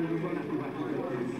Was